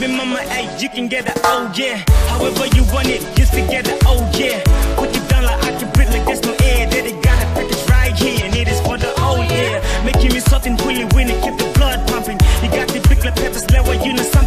baby mama, hey, you can get it, oh yeah. However you want it, just to get it, oh yeah. Put it down like I can breathe like there's no air. Daddy got a package right here, and it is for the oh yeah. Making me something really winning, keep the blood pumping. You got the big like peppers, level, you know something,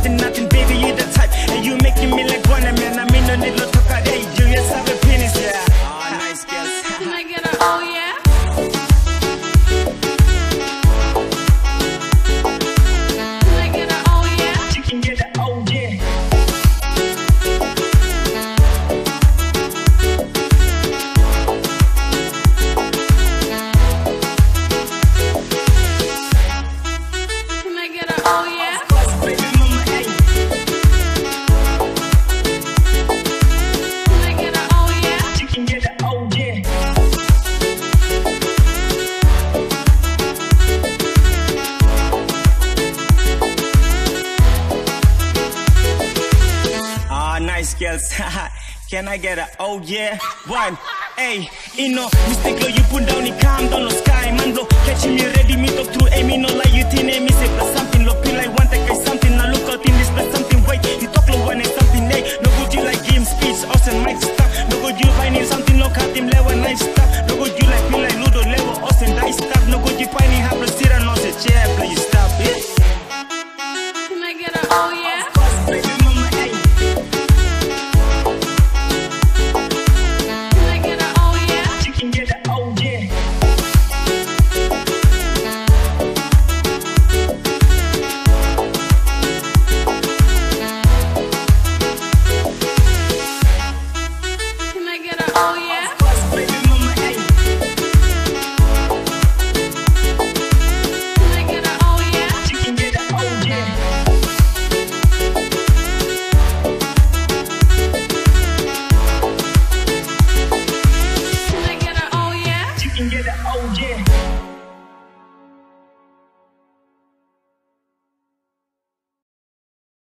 girls. Can I get a oh yeah? One, hey, you know, mistake you put down, the calm down, the sky, man, blow. Catching me ready, me talk through, aim, no lie, you think, aim, say, plus something, look, like one, take something, I look out in this, plus something, wait, you talk, low, one, something, hey, no good, you like game, speech, awesome, might stop, no good, you find something, look at him, level, nice night stop.